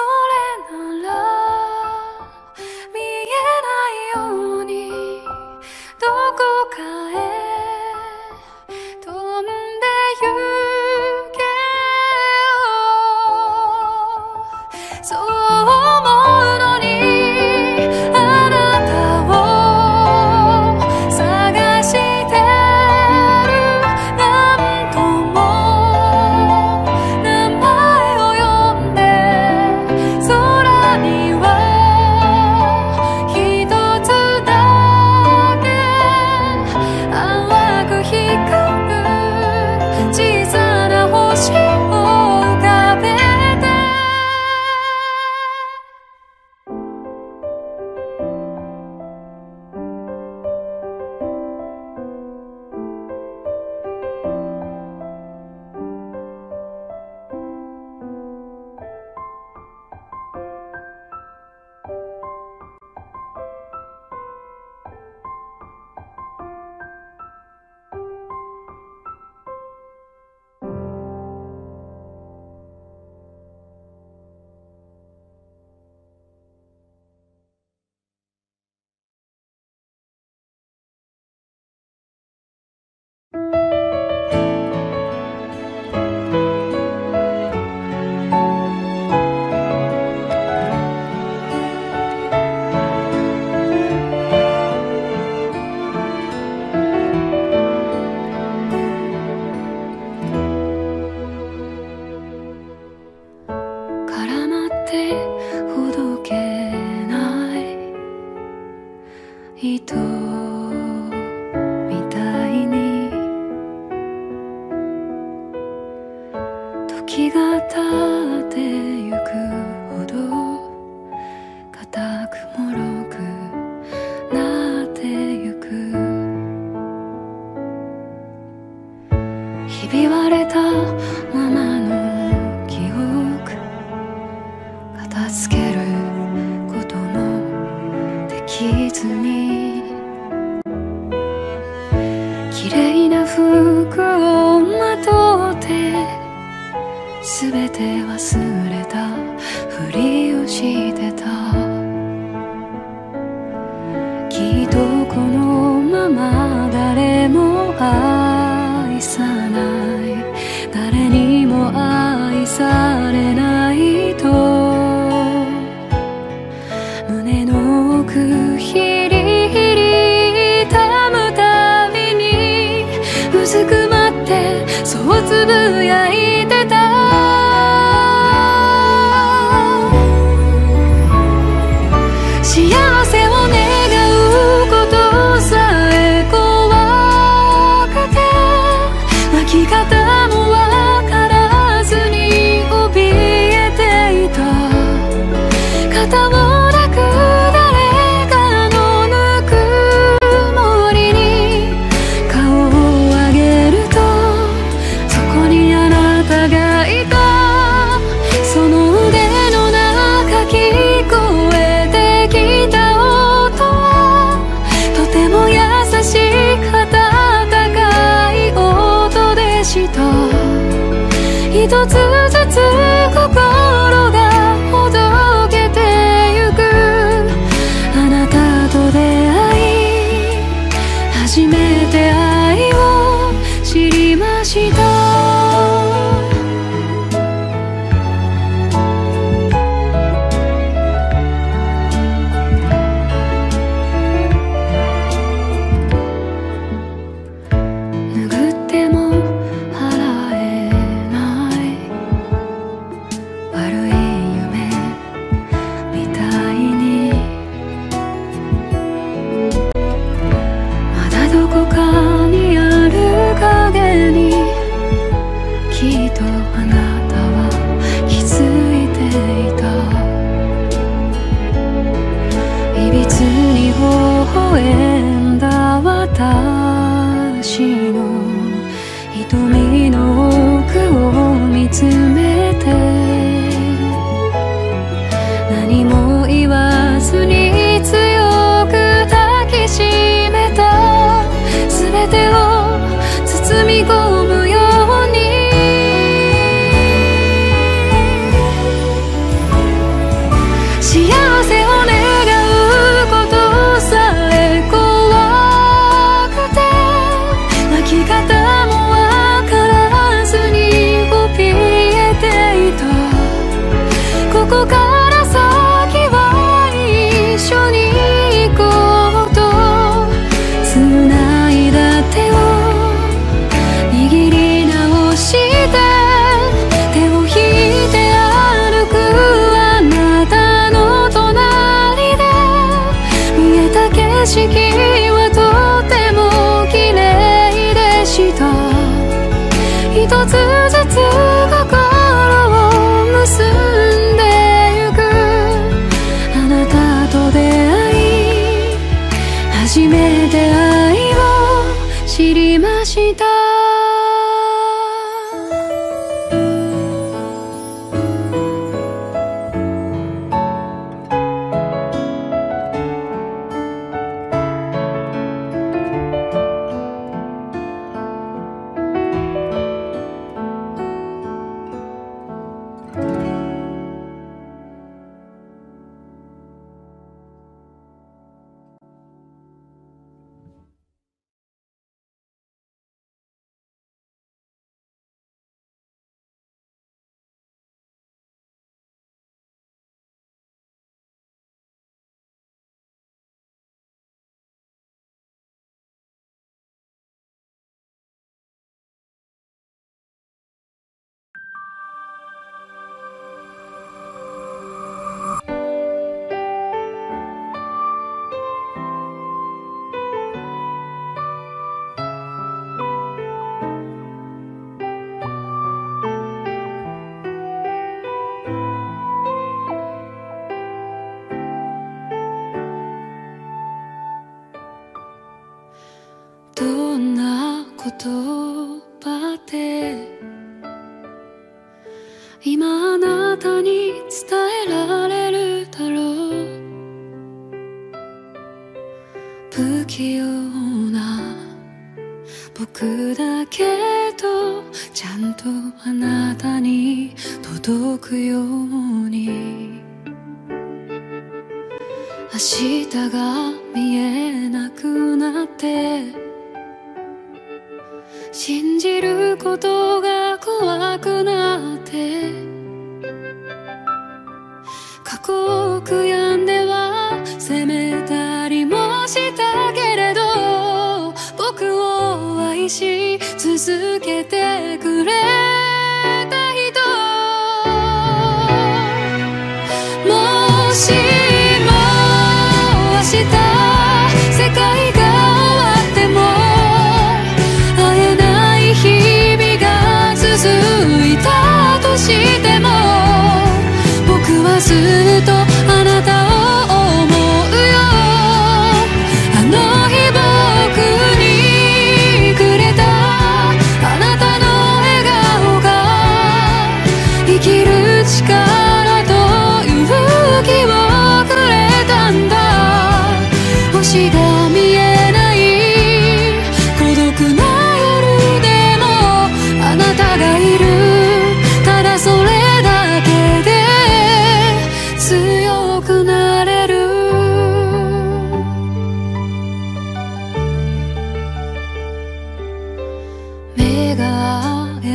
それならりました。日が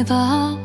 が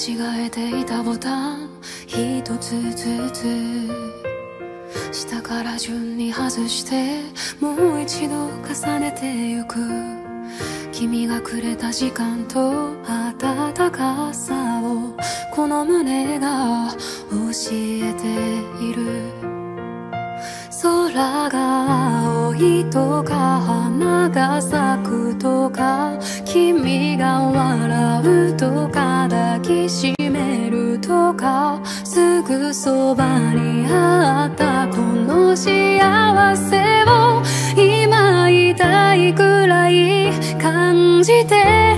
違えていたボタン一つずつ下から順に外してもう一度重ねてゆく。君がくれた時間と温かさをこの胸が教えている。空が青いとか花が咲くとか君が笑うとかきしめるとかすぐそばにあったこの幸せを今いたいくらい感じて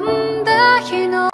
転んだ日の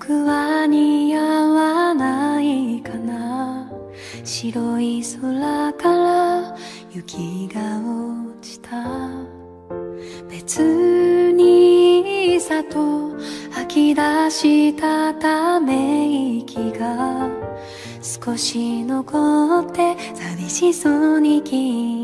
僕は似合わないかな。白い空から雪が落ちた。別にさと吐き出したため息が少し残って寂しそうに消え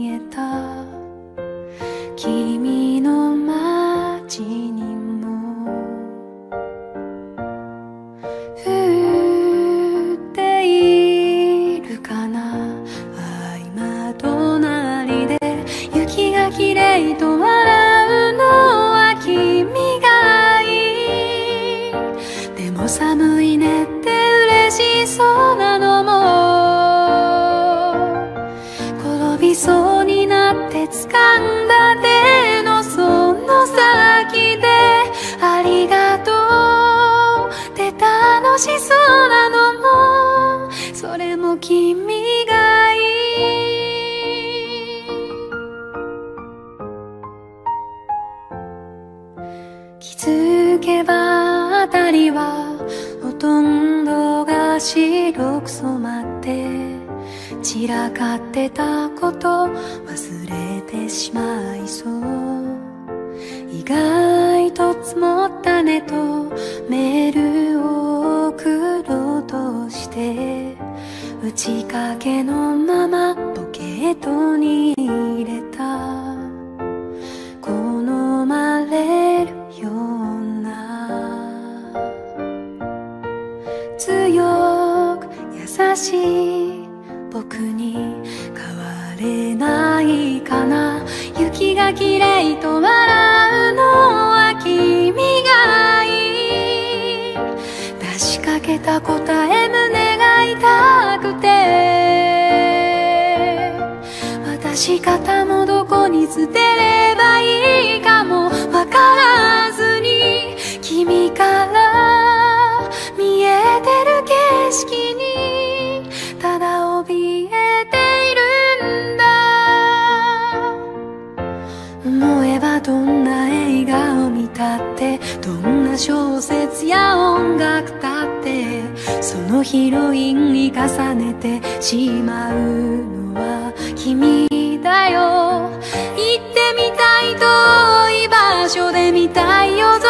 だってどんな小説や音楽だってそのヒロインに重ねてしまうのは君だよ。行ってみたい遠い場所で見たい夜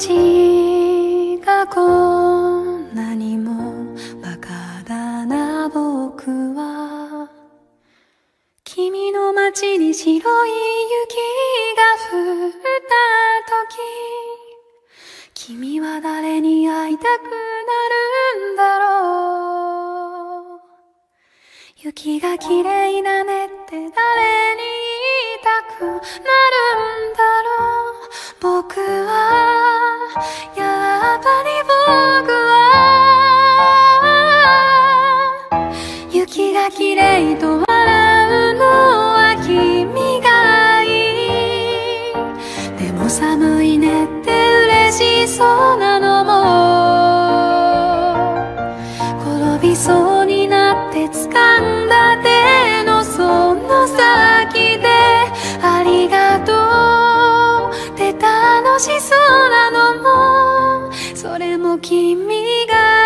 街がこんなにもバカだな僕は君の街に白い雪が降った時君は誰に会いたくなるんだろう？雪が綺麗だねって誰に言いたくなるんだろう？僕はやっぱり僕は雪が綺麗と笑うのは君がいい。でも寒いねって嬉しそうなのもしそうなのもそれも君が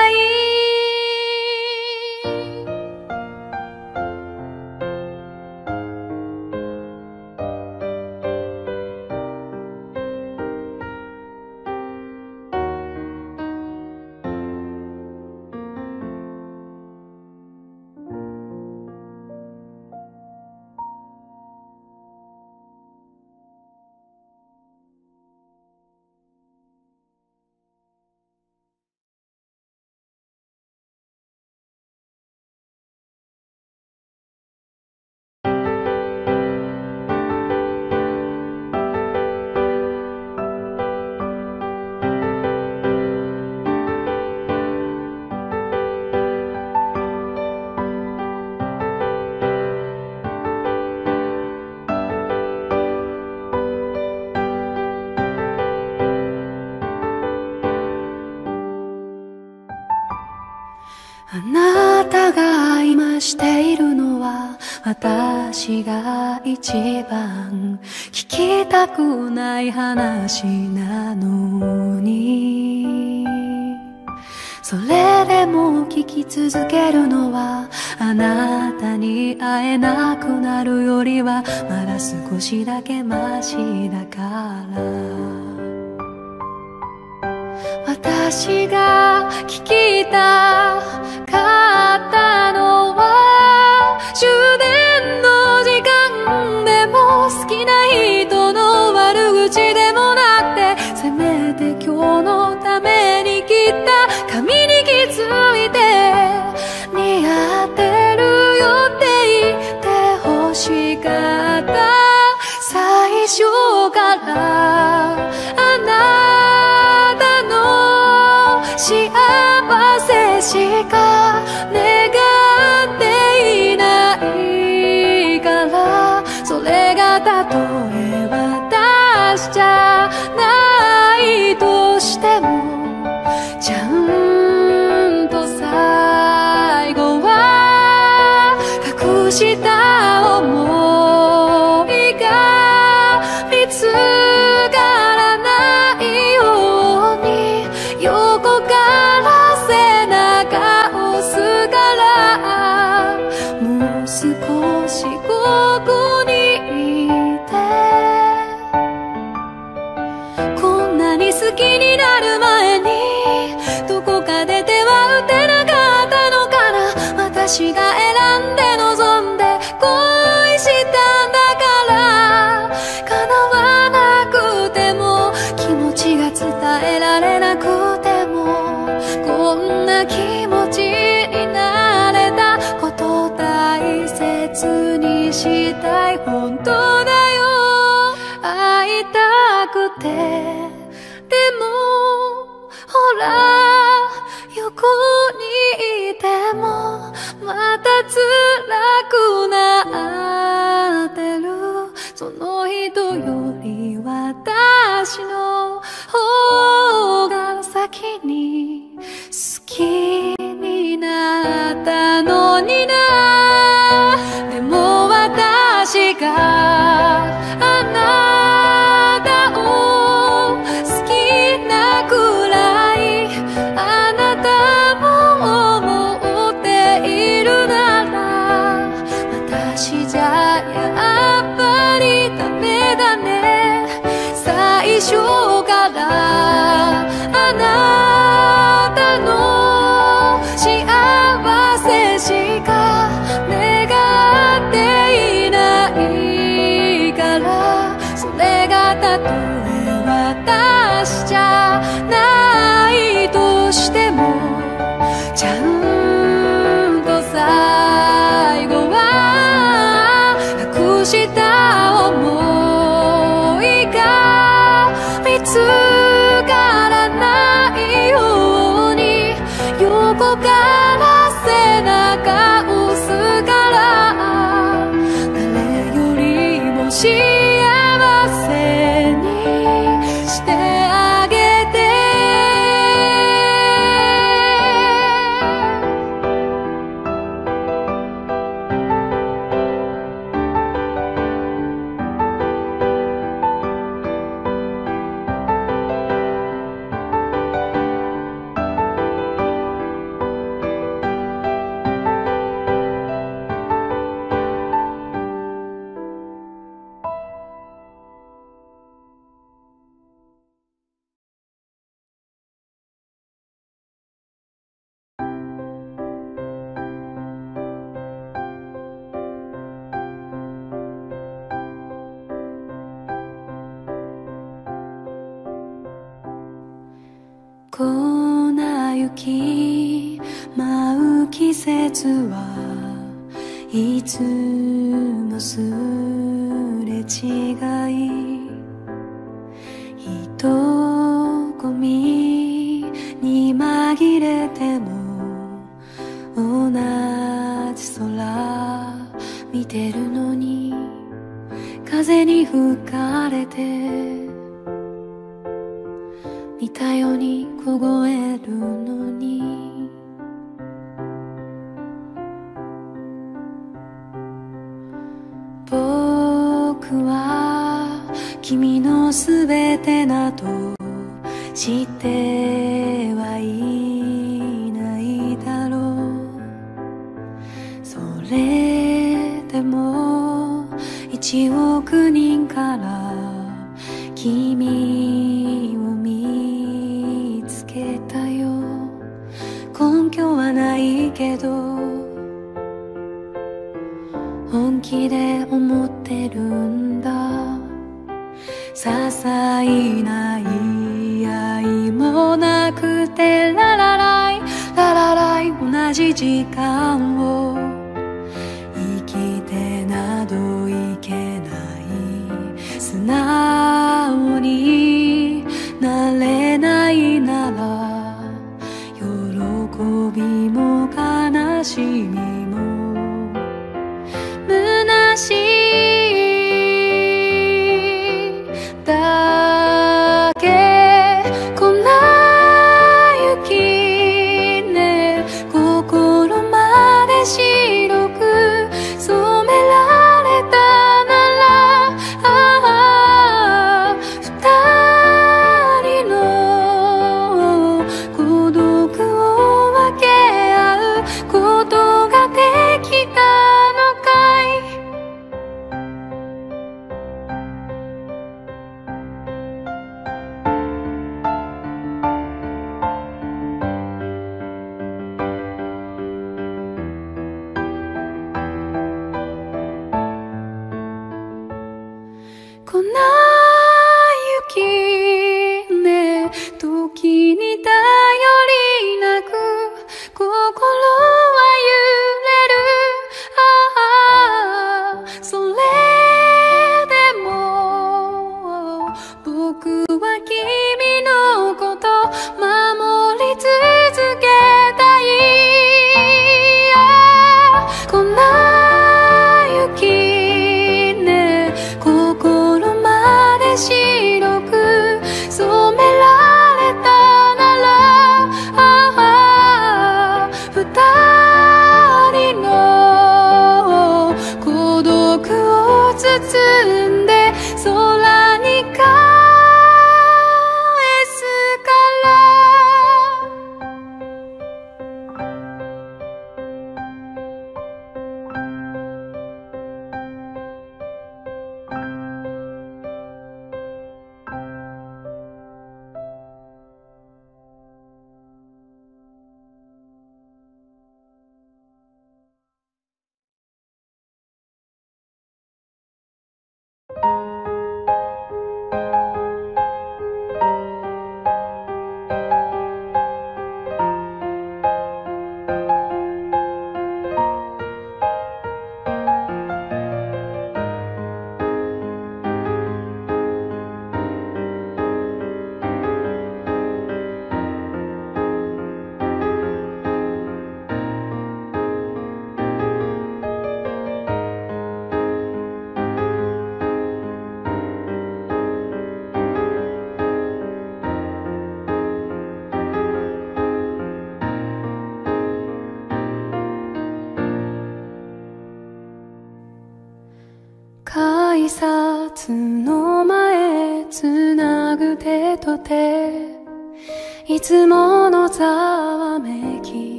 私が一番聞きたくない話なのに。それでも聞き続けるのはあなたに会えなくなるよりはまだ少しだけマシだから。私が聞きたか love. 私が選んで望んで恋したんだから叶わなくても気持ちが伝えられなくてもこんな気持ちになれたこと大切にしたい本当だよ会いたくて。でもほらこにいてもまた辛くなってる。その人より私の方が先に好きになったのにな。でも私があなた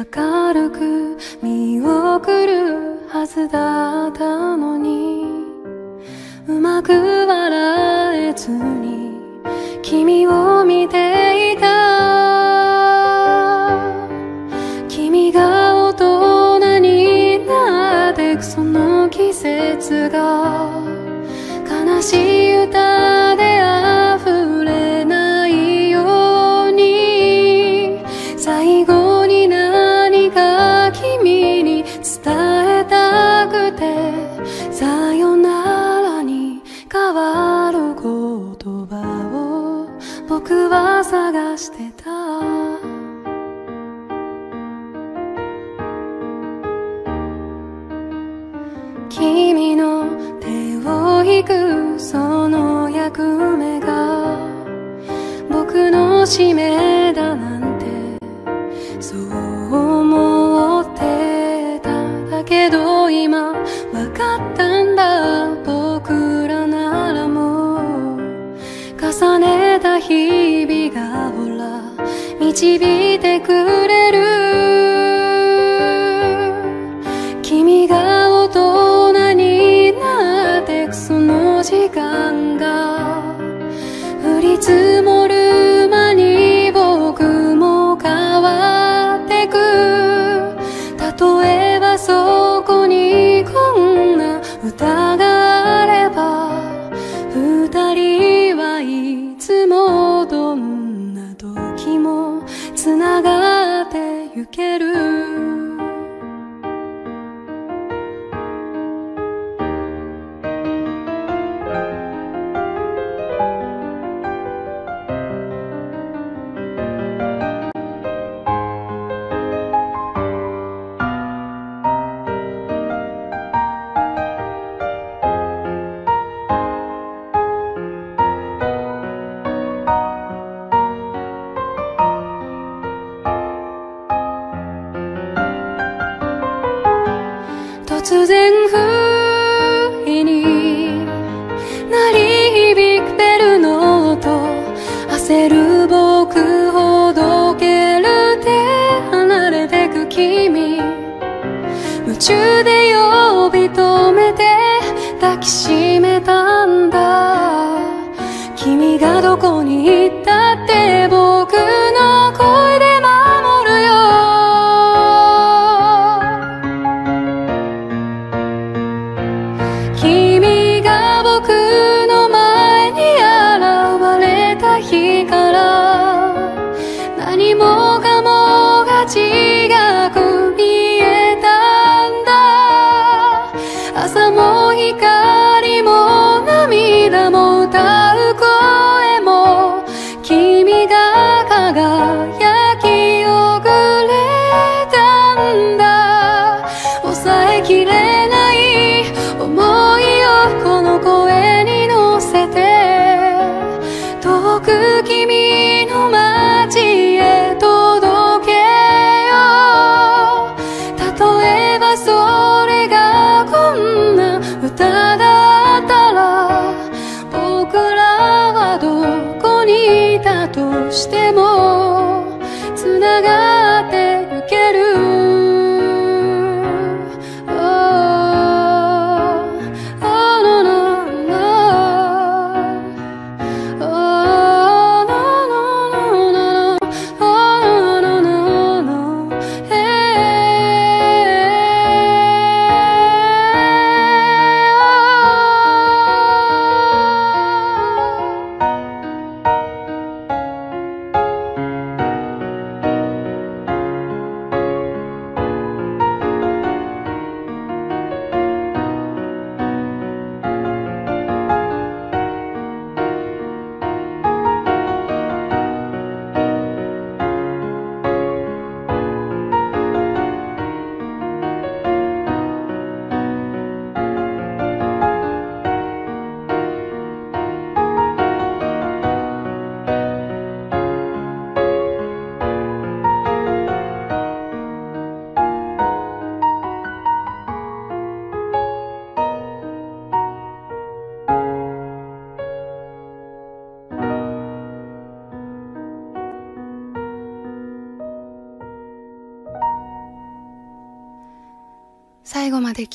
明るく見送るはずだったのにうまく笑えずに君を見ていた。君が大人になってくその季節が悲しい歌しめだなんてそう思ってただけど今わかったんだ僕らならもう重ねた日々がほら導いてくれる corazón.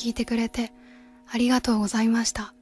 聞いてくれてありがとうございました。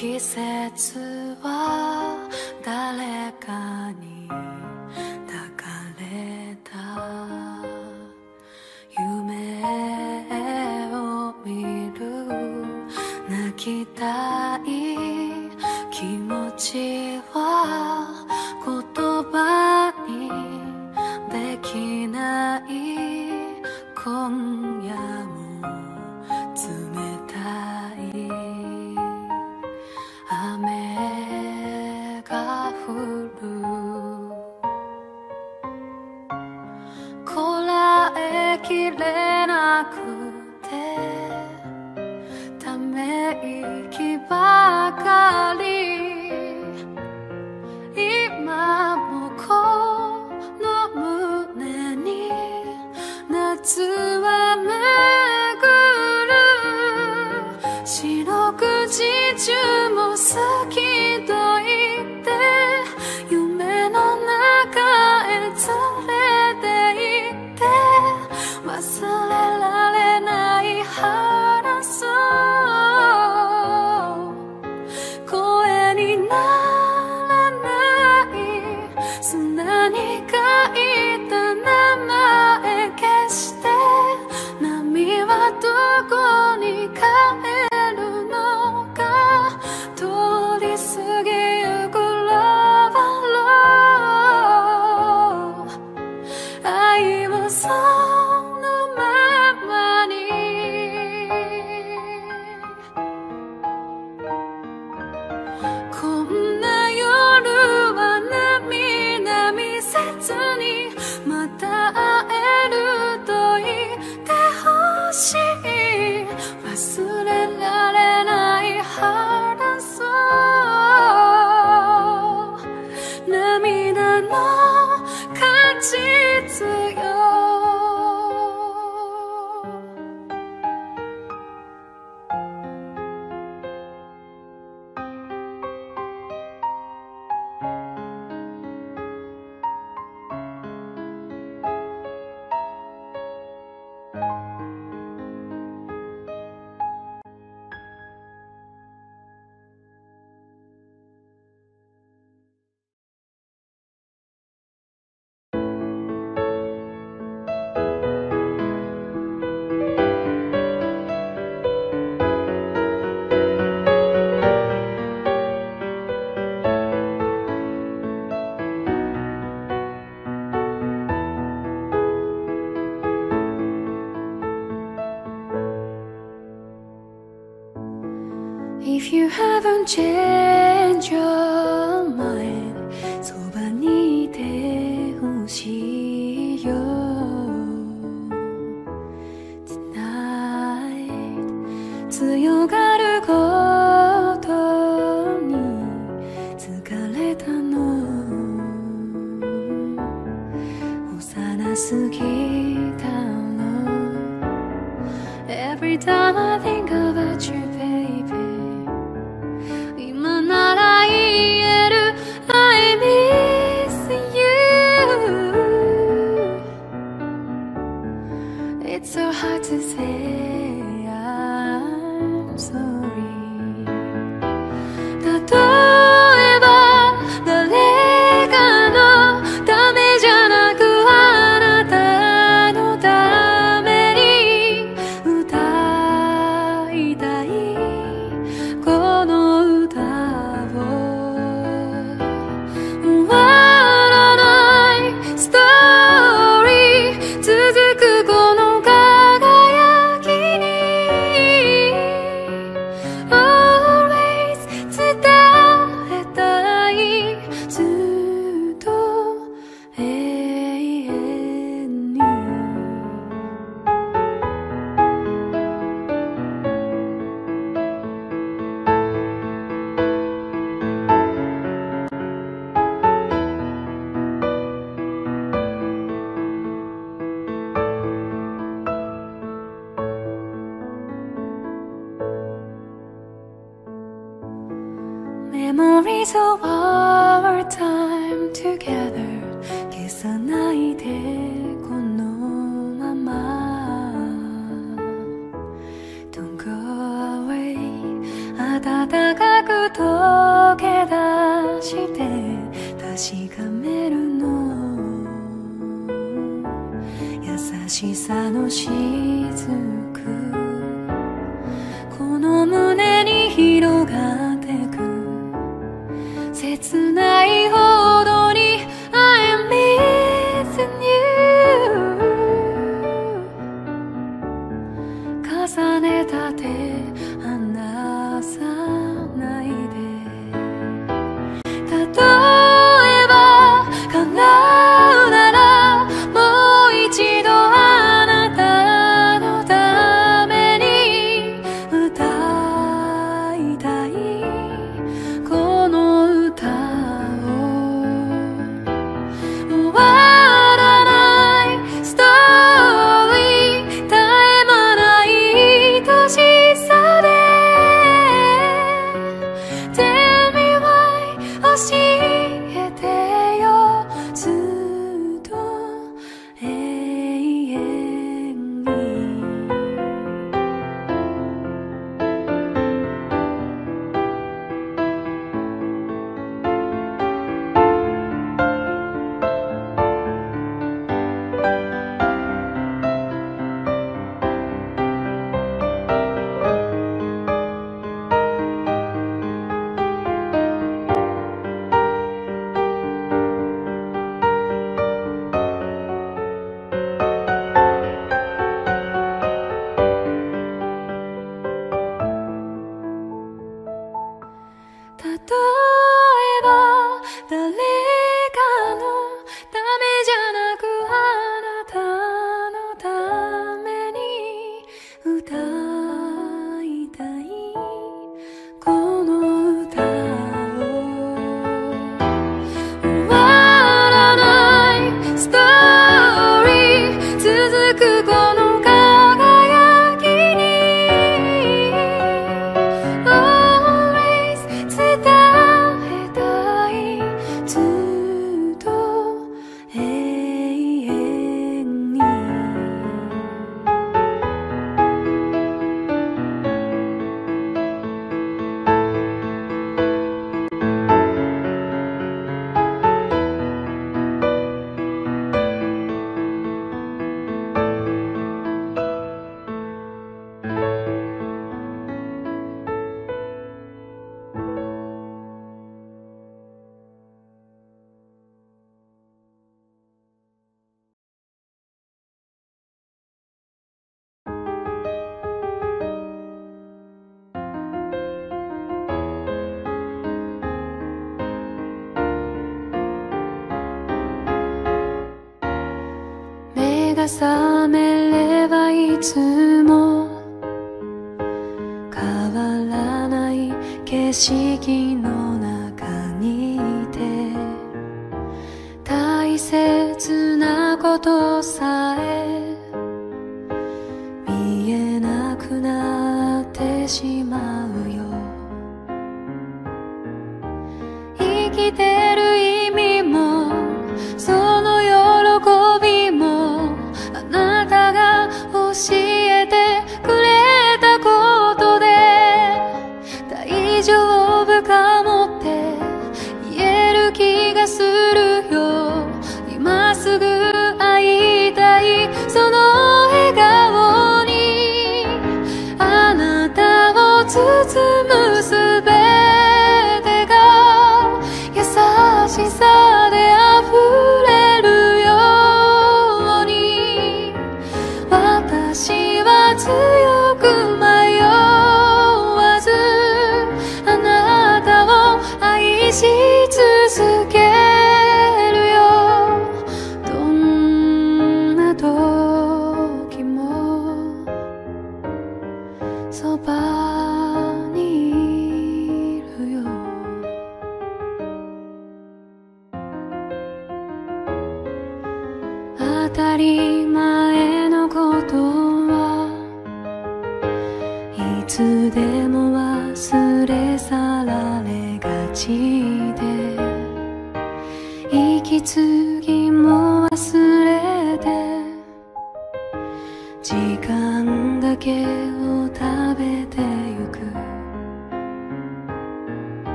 季節は誰かに抱かれた。夢を見る泣きたい気持ちは言葉にできない。こんな If you haven't changed your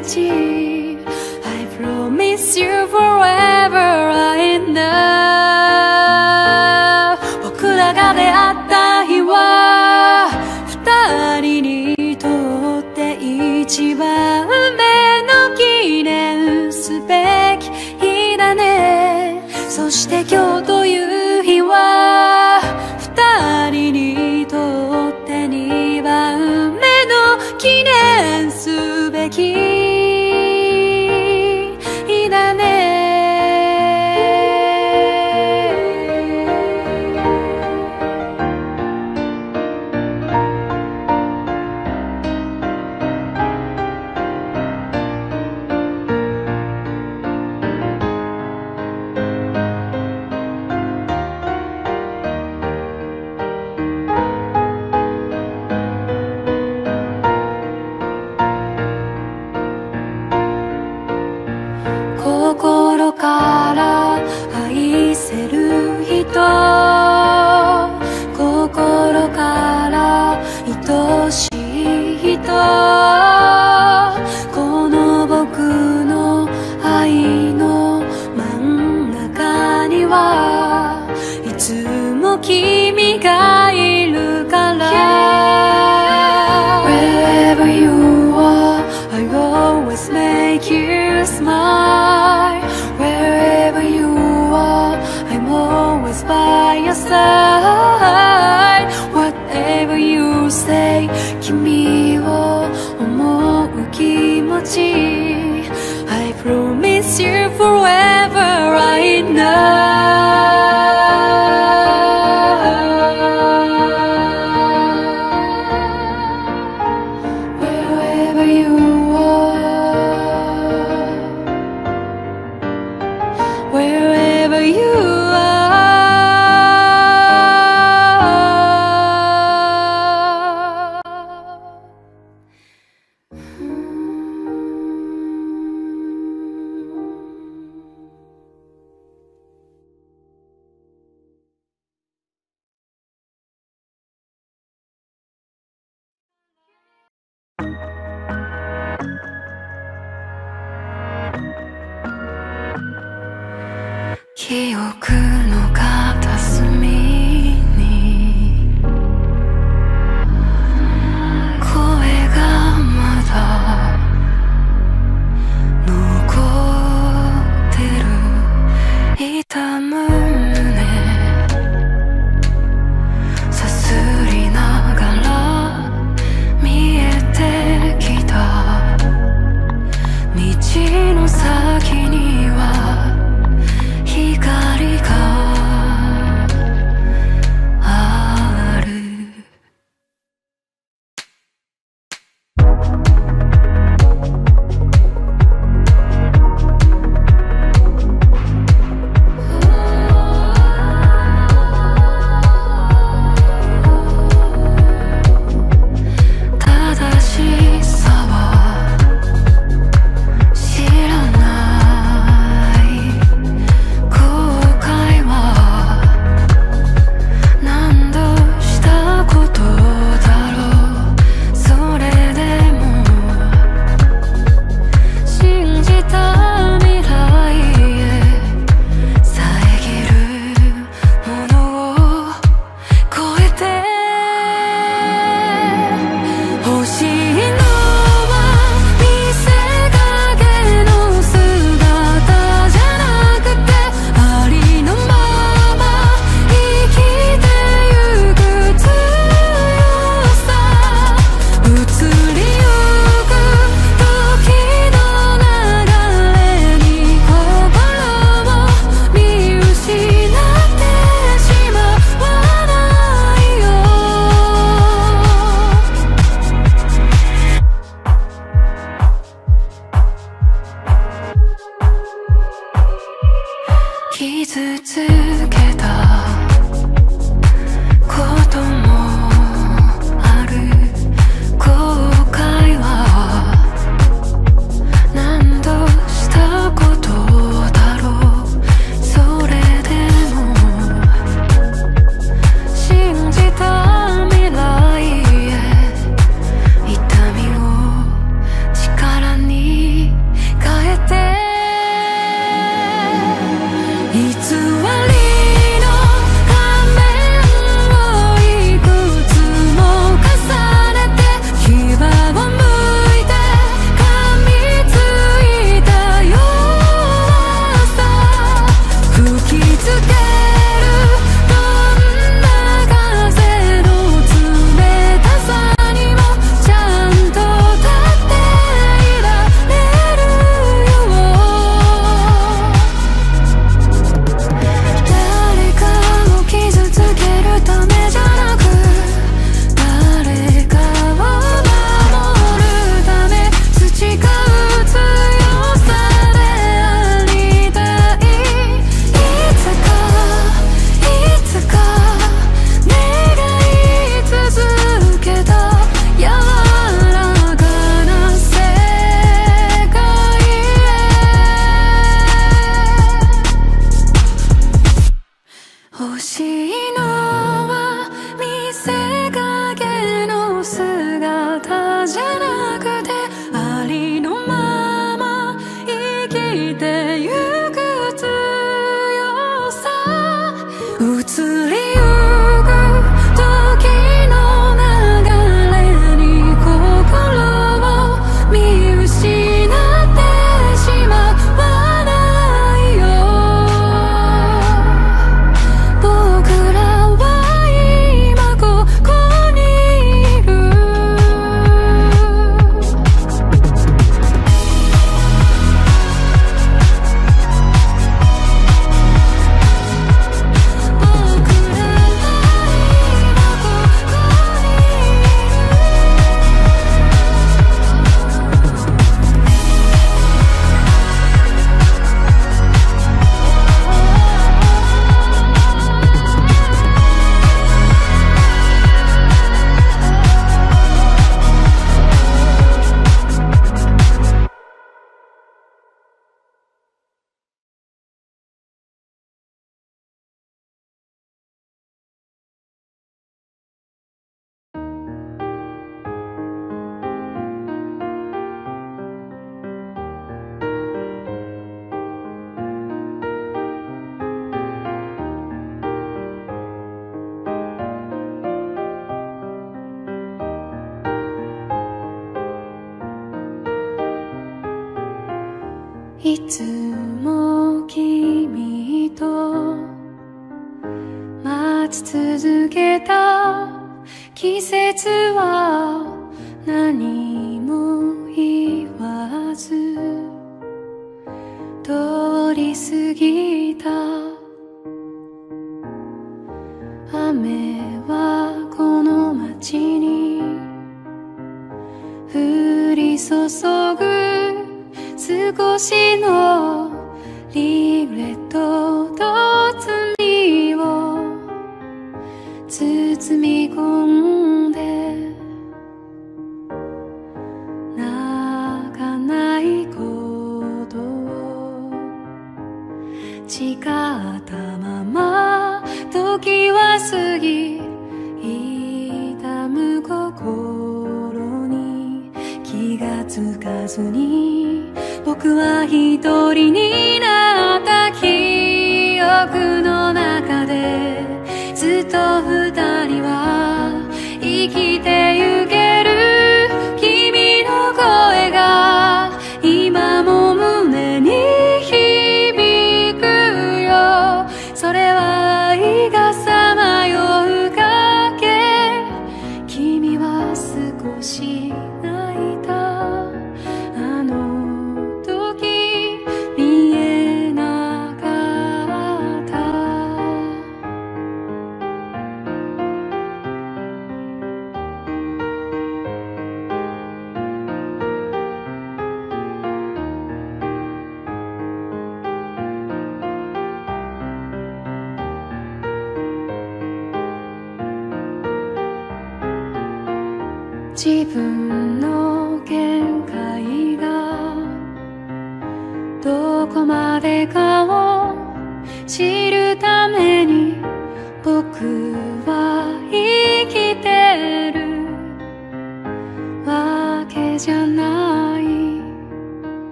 apology. I promise you forever I know. 僕らが出会った日は二人にとって一番目の記念すべき日だね。そして今日という日は二人にとって二番目の記念すべき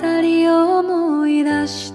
物語を思い出した